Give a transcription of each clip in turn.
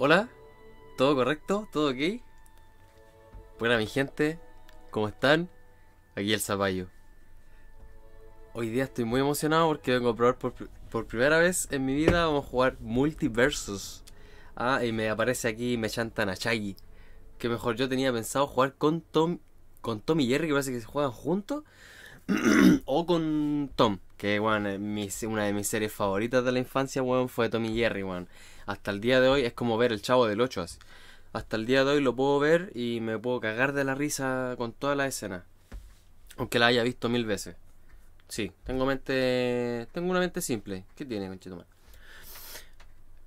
Hola, ¿todo correcto? ¿Todo ok? Buena mi gente, ¿cómo están? Aquí el Zapallo. Hoy día estoy muy emocionado porque vengo a probar por, por primera vez en mi vida vamos a jugar Multiversus. Ah, y me aparece aquí me chantan a Shaggy. Que mejor yo tenía pensado jugar con Tom con Tom y Jerry, que parece que se juegan juntos. o con Tom, que bueno, una de mis series favoritas de la infancia, bueno, fue Tom y Jerry, bueno. Hasta el día de hoy es como ver el chavo del 8 así. Hasta el día de hoy lo puedo ver y me puedo cagar de la risa con toda la escena. Aunque la haya visto mil veces. Sí, tengo mente. Tengo una mente simple. ¿Qué tiene, conchito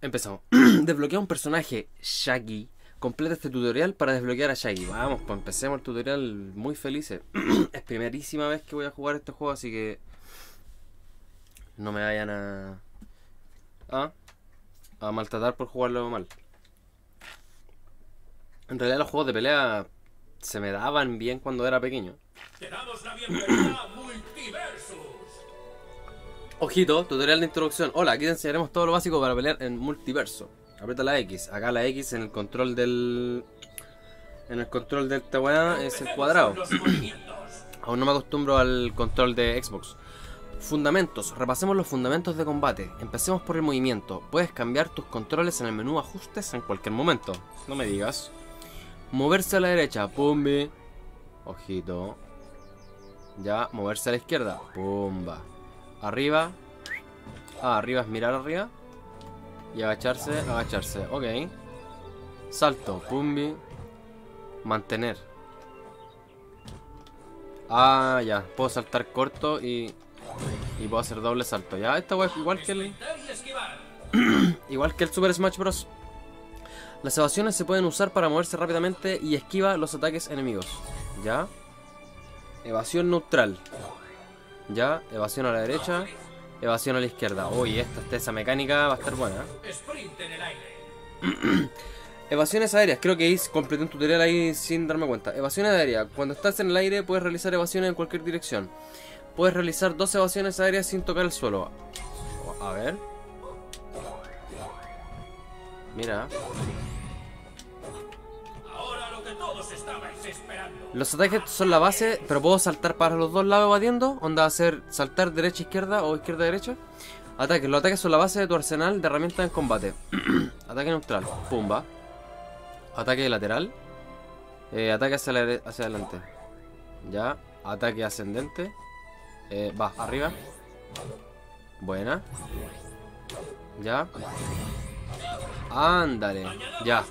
Empezamos. Desbloquea un personaje, Shaggy. Completa este tutorial para desbloquear a Shaggy. Vamos, pues empecemos el tutorial muy felices. es primerísima vez que voy a jugar este juego, así que. No me vayan a. A maltratar por jugarlo mal. En realidad los juegos de pelea se me daban bien cuando era pequeño. Te damos la bienvenida. Ojito, tutorial de introducción. Hola, aquí te enseñaremos todo lo básico para pelear en multiverso. Aprieta la X. Acá la X en el control del. En el control de esta es el cuadrado. Aún no me acostumbro al control de Xbox. Fundamentos. Repasemos los fundamentos de combate. Empecemos por el movimiento. Puedes cambiar tus controles en el menú ajustes en cualquier momento. No me digas. Moverse a la derecha. Pumbi. Ojito. Ya. Moverse a la izquierda. Pumba. Arriba. Ah, arriba es mirar arriba. Y agacharse, agacharse. Ok. Salto. Pumbi. Mantener. Ah, ya. Puedo saltar corto y y puedo hacer doble salto. Ya, esta wea es igual que el. igual que el Super Smash Bros. Las evasiones se pueden usar para moverse rápidamente y esquiva los ataques enemigos. Ya. Evasión neutral. Ya. Evasión a la derecha. Evasión a la izquierda. Uy, esta, esa mecánica va a estar buena. Evasiones aéreas, creo que completé un tutorial ahí sin darme cuenta. Evasiones aéreas, cuando estás en el aire puedes realizar evasiones en cualquier dirección. Puedes realizar dos evasiones aéreas sin tocar el suelo. A ver. Mira. Los ataques son la base, pero puedo saltar para los dos lados evadiendo. Onda hacer saltar derecha izquierda o izquierda derecha. Ataques. Los ataques son la base de tu arsenal de herramientas en combate. ataque neutral. Pumba. Ataque lateral. Eh, ataque hacia, hacia adelante. Ya. Ataque ascendente. Eh, va, arriba. Buena. Ya. Ándale. Ya.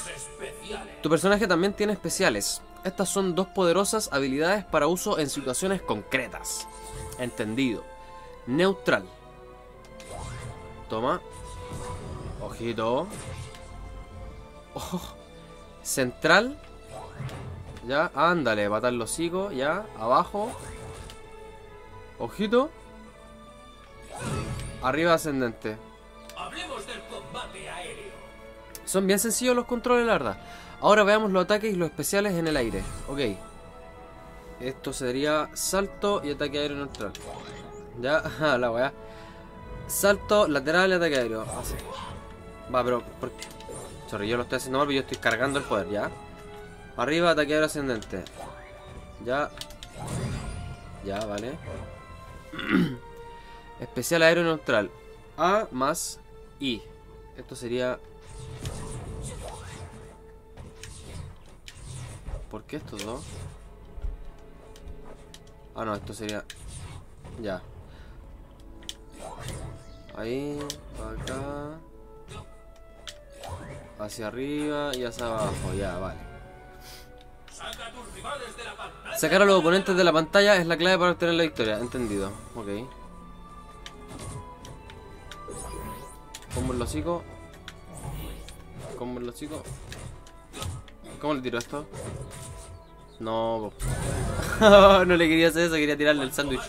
tu personaje también tiene especiales. Estas son dos poderosas habilidades para uso en situaciones concretas. Entendido. Neutral. Toma. Ojito. Central. Ya, ándale, matar los hocico, ya, abajo. Ojito. Arriba ascendente. Hablemos del combate aéreo. Son bien sencillos los controles, la verdad. Ahora veamos los ataques y los especiales en el aire. Ok. Esto sería salto y ataque aéreo neutral. Ya, la weá. Salto, lateral y ataque aéreo. Así. Va, pero... ¿por qué? Sorry, yo lo estoy haciendo mal, pero yo estoy cargando el poder, ¿ya? Arriba, ataque aéreo ascendente. Ya. Ya, vale. Especial aéreo neutral. A más I. Esto sería... ¿Por qué estos dos? Ah, no, esto sería... Ya. Ahí, acá. Hacia arriba y hacia abajo. Ya, vale. Sacar a los oponentes de la pantalla es la clave para obtener la victoria. Entendido. Ok. Como el hocico. Como el hocico. ¿Cómo le tiro esto? No. no le quería hacer eso, quería tirarle el sándwich.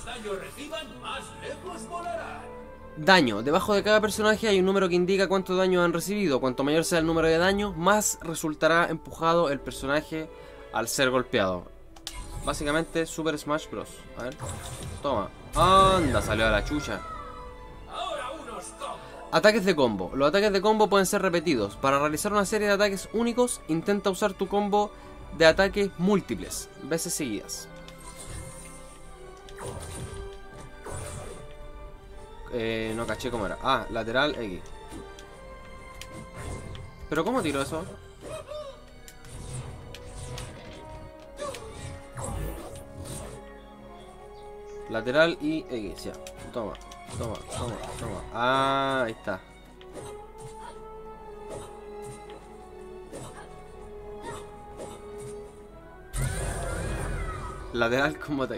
Daño. Debajo de cada personaje hay un número que indica cuánto daño han recibido. Cuanto mayor sea el número de daño, más resultará empujado el personaje al ser golpeado. Básicamente Super Smash Bros. A ver. Toma. Anda, salió a la chucha. Ataques de combo. Los ataques de combo pueden ser repetidos. Para realizar una serie de ataques únicos, intenta usar tu combo de ataques múltiples, veces seguidas. Eh, no caché cómo era. Ah, lateral X. ¿Pero cómo tiro eso? Lateral y X, ya. Toma, toma, toma, toma. Ah, ahí está. Lateral como te.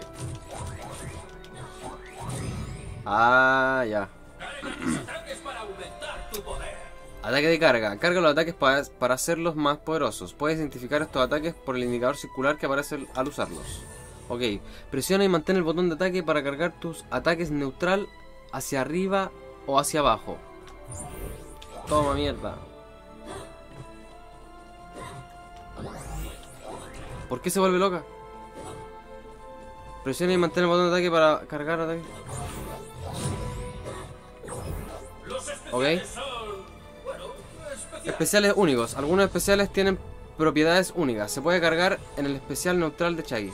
Ah, ya. Ataque de carga. Carga los ataques para, para hacerlos más poderosos. Puedes identificar estos ataques por el indicador circular que aparece al usarlos. Ok. Presiona y mantén el botón de ataque para cargar tus ataques neutral hacia arriba o hacia abajo. Toma mierda. ¿Por qué se vuelve loca? Presiona y mantén el botón de ataque para cargar ataque. Ok. Especiales únicos. Algunos especiales tienen propiedades únicas. Se puede cargar en el especial neutral de Chaggy.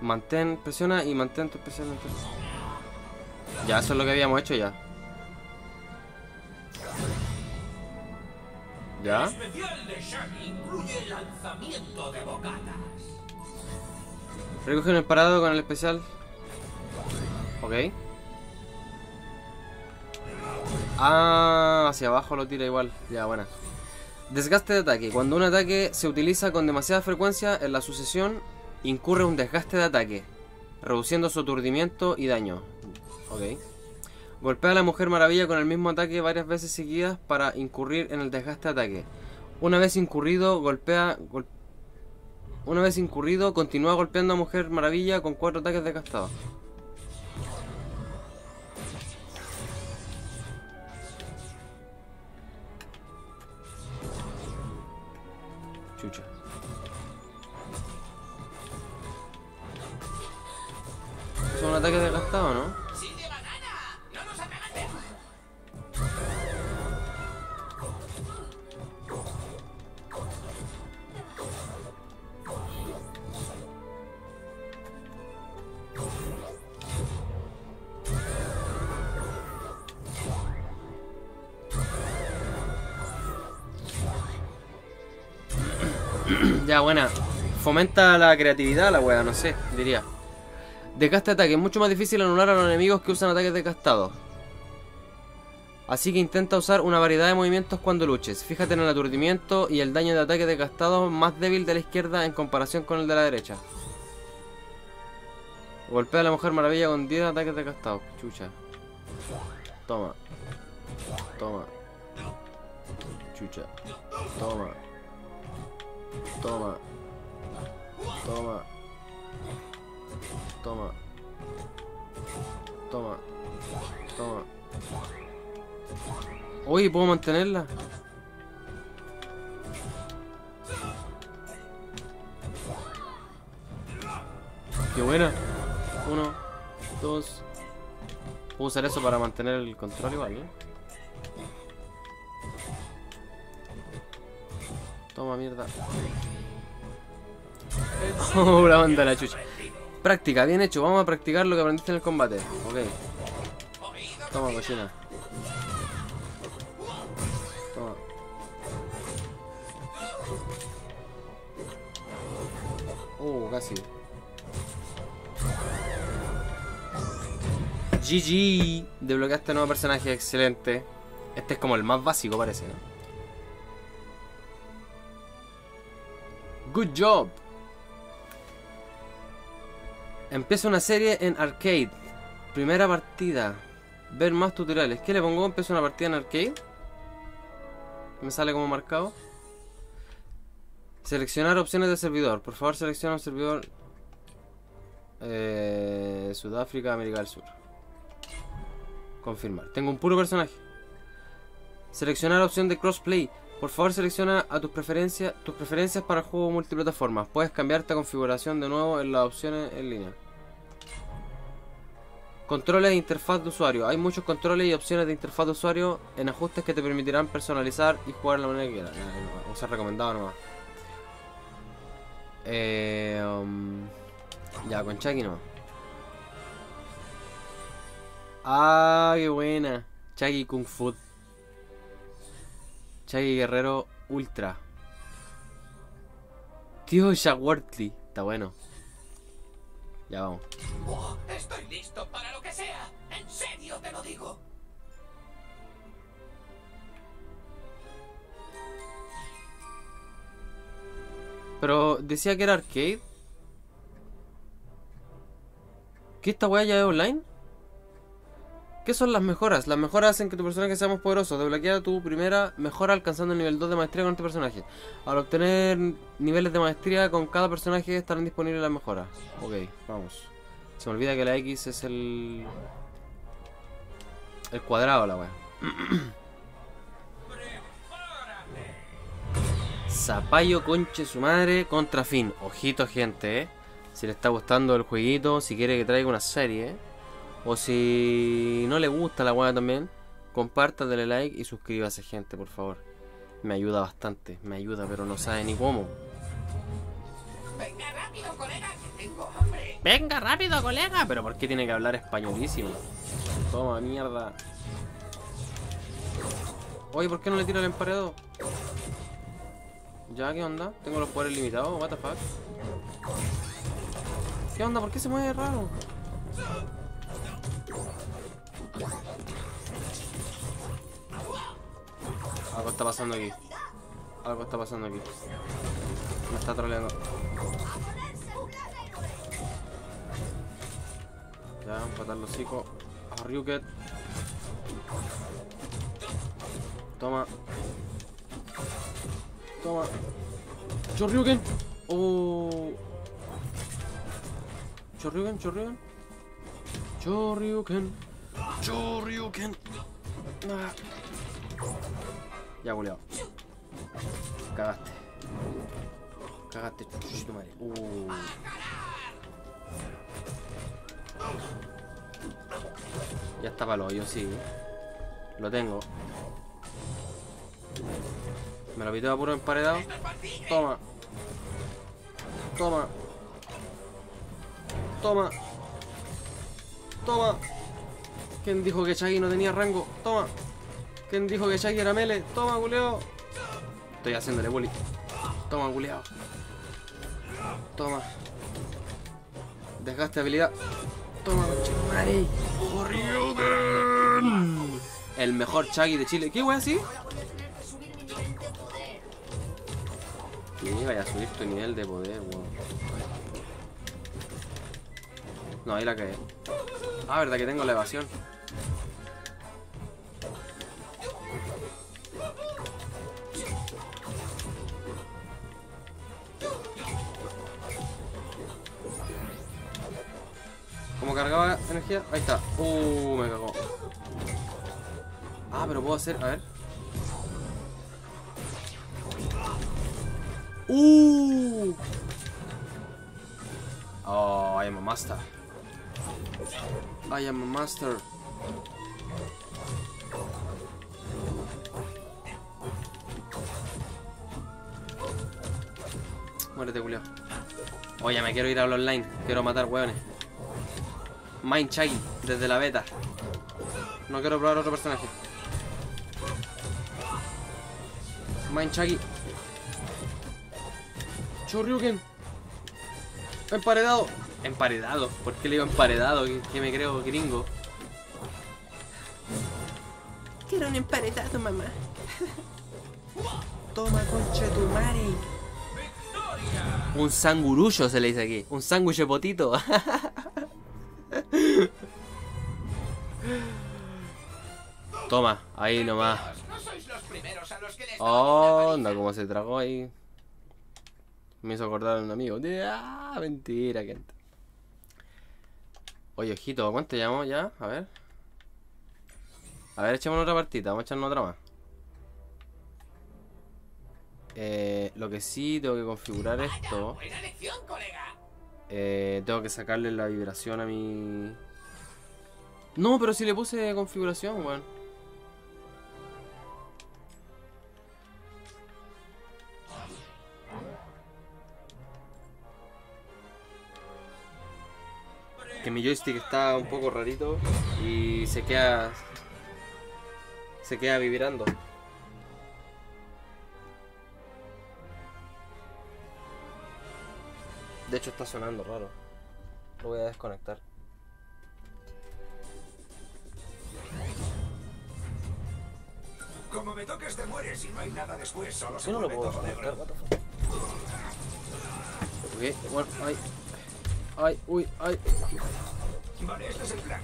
Mantén, presiona y mantén tu especial. Ya, eso es lo que habíamos hecho ya. ¿Ya? El especial de Shaggy incluye lanzamiento de bocatas. Recoge un parado con el especial. Ok. Ah, hacia abajo lo tira igual. Ya, buena. Desgaste de ataque. Cuando un ataque se utiliza con demasiada frecuencia en la sucesión, incurre un desgaste de ataque, reduciendo su aturdimiento y daño. Ok. Golpea a la Mujer Maravilla con el mismo ataque varias veces seguidas para incurrir en el desgaste de ataque. Una vez incurrido, golpea... gol- Una vez incurrido, continúa golpeando a Mujer Maravilla con cuatro ataques desgastados. Chucha. ¿Son ataques desgastados, no? Ya, buena. Fomenta la creatividad la wea, no sé, diría. Desgaste de ataque. Es mucho más difícil anular a los enemigos que usan ataques desgastados. Así que intenta usar una variedad de movimientos cuando luches. Fíjate en el aturdimiento y el daño de ataque desgastado más débil de la izquierda en comparación con el de la derecha. Golpea a la Mujer Maravilla con 10 ataques desgastados. Chucha. Toma. Toma. Chucha. Toma. Toma. Toma. Toma. Toma. Toma. Oye, ¿puedo mantenerla? Qué buena. Uno, dos. Puedo usar eso para mantener el control igual, ¿eh? Toma mierda. Oh, la banda de la chucha. Práctica, bien hecho. Vamos a practicar lo que aprendiste en el combate. Ok. Toma, cochina. Toma. Uh, casi. GG. Desbloqueaste nuevo personaje, excelente. Este es como el más básico, parece, ¿no? Good job. Empieza una serie en arcade. Primera partida. Ver más tutoriales. ¿Qué le pongo? Empieza una partida en arcade. Me sale como marcado. Seleccionar opciones de servidor. Por favor, selecciona un servidor. Eh, Sudáfrica, América del Sur. Confirmar. Tengo un puro personaje. Seleccionar opción de crossplay. Por favor, selecciona a tus preferencias, tus preferencias para el juego multiplataformas. Puedes cambiar esta configuración de nuevo en las opciones en línea. Controles de interfaz de usuario. Hay muchos controles y opciones de interfaz de usuario en ajustes que te permitirán personalizar y jugar de la manera que quieras. Eh, O sea, recomendado nomás. Eh, um, ya, con Chucky nomás. Ah, qué buena. Chucky Kung Fu. Chucky Guerrero Ultra. Tío Shawartly. Está bueno. Ya vamos. Oh, estoy listo para lo que sea. En serio te lo digo. Pero decía que era arcade. ¿Qué esta weá ya es online? ¿Qué son las mejoras? Las mejoras hacen que tu personaje sea más poderoso. Desbloquea tu primera mejora alcanzando el nivel 2 de maestría con este personaje. Al obtener niveles de maestría con cada personaje estarán disponibles las mejoras. Ok, vamos. Se me olvida que la X es el... El cuadrado la weá. Zapallo conche su madre contra fin. Ojito gente, eh. Si le está gustando el jueguito, si quiere que traiga una serie. O si no le gusta la weá también. Comparta, dale like y suscríbase gente, por favor. Me ayuda bastante, me ayuda, pero no sabe ni cómo. Venga rápido, colega, que tengo hambre. Venga rápido, colega. Pero ¿por qué tiene que hablar españolísimo? Toma, mierda. Oye, ¿por qué no le tira el emparedado? ¿Ya qué onda? ¿Tengo los poderes limitados? ¿What the fuck? ¿Qué onda? ¿Por qué se mueve raro? Está pasando aquí. Algo está pasando aquí. Me está troleando. Ya, patar los hocico. A Ryuket. Toma. Toma. Choryuken. Oh. Choryuken, Choryuken. Choryuken. Choryuken. Ah. Ya, culeado. Cagaste. Cagaste, chuchito madre. Uh. Ya está para yo sí. Lo tengo. Me lo piteo a puro emparedado. Toma. Toma. Toma. Toma. ¿Quién dijo que Shaggy no tenía rango? Toma. ¿Quién dijo que Shaggy era mele? Toma, culeo. Estoy haciéndole bully. Toma, culeado. Toma. Desgaste habilidad. Toma. Ryuken. El mejor Chaggy de Chile. ¿Qué wea así? Vaya a subir tu nivel de poder, weón. No, ahí la cagué. Ah, verdad que tengo la evasión. Ahí está. Uh, me cagó. Ah, pero puedo hacer. A ver. Uh. Oh, I am a master. I am a master. Muérete, Julio. Oye, me quiero ir al online. Quiero matar hueones. Mind Chaggy, desde la beta. No quiero probar otro personaje. Mind Chaggy. Choryuken. Emparedado. Emparedado. ¿Por qué le digo emparedado? ¿Qué, qué me creo gringo? Quiero un emparedado, mamá. Toma, concha tu madre. Un sangurullo se le dice aquí. Un sándwich de potito. Toma, ahí nomás. Oh, anda, como se tragó ahí. Me hizo acordar a un amigo. Ah, mentira, gente. Oye, ojito, ¿cuánto llevamos ya? A ver. A ver, echemos otra partida, vamos a echarnos otra más. Eh, lo que sí, tengo que configurar esto. Eh, tengo que sacarle la vibración a mi. No, pero si le puse configuración, weón. Que mi joystick está un poco rarito y se queda. Se queda vibrando. De hecho, está sonando raro. Lo voy a desconectar. Como me toques te mueres y no hay nada después, solo se no lo puedo todo desconectar, what the fuck. Ok, bueno, ay. Ay, uy, ay. Vale, este es el plan.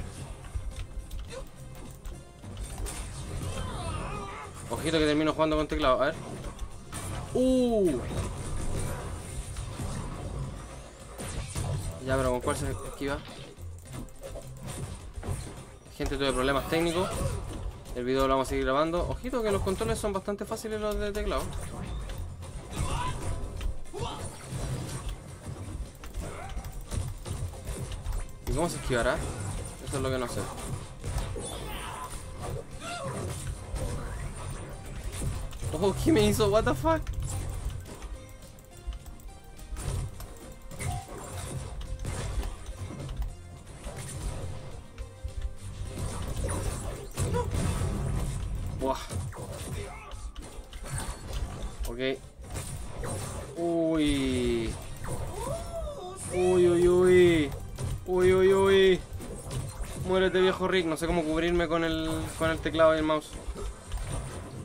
Ojito que termino jugando con teclado, a ver. Uh. Ya, pero ¿con cuál se esquiva? Gente, tuve problemas técnicos. El video lo vamos a seguir grabando. Ojito que los controles son bastante fáciles los de teclado. Cómo se esquivará? Eso es lo que no sé. Oh, ¿qué me hizo? What the fuck? Con el teclado y el mouse.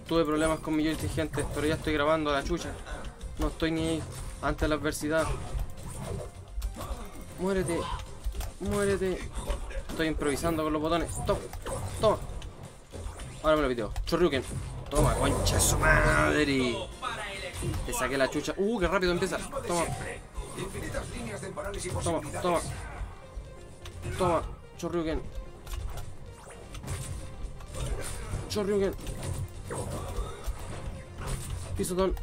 Tuve problemas con mi joystick, gente, pero ya estoy grabando la chucha. No estoy ni ahí ante la adversidad. Muérete. Muérete. Estoy improvisando con los botones. Toma. Toma. Ahora me lo pidió. Chorriuken. Toma, concha su madre. Te saqué la chucha. Uh, qué rápido empieza. Toma, toma, toma. Toma, Chorriuken. Chorriuken. Pisotón.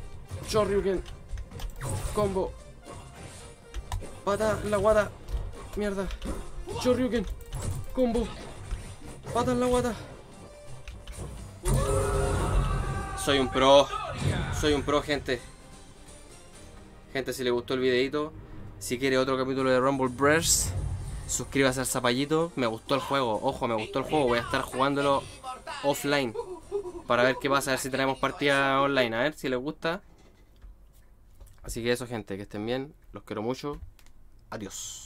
Chorriuken. Combo. Pata en la guata. Mierda. Chorriuken. Combo. Pata en la guata. Soy un pro. Soy un pro, gente. Gente, si les gustó el videito, si quiere otro capítulo de Rumble Breast, suscríbase al zapallito. Me gustó el juego, ojo, me gustó el juego. Voy a estar jugándolo offline para ver qué pasa, a ver si tenemos partida online, a ver si les gusta. Así que eso, gente, que estén bien. Los quiero mucho. Adiós.